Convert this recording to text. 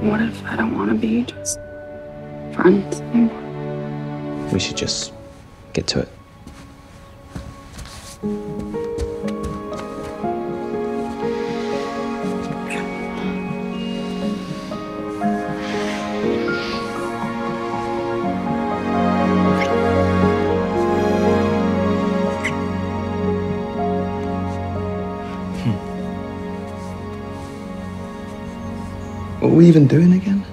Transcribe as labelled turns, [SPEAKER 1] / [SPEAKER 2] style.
[SPEAKER 1] What if I don't want to be just friends anymore?
[SPEAKER 2] We should just get to it. What are we even doing again?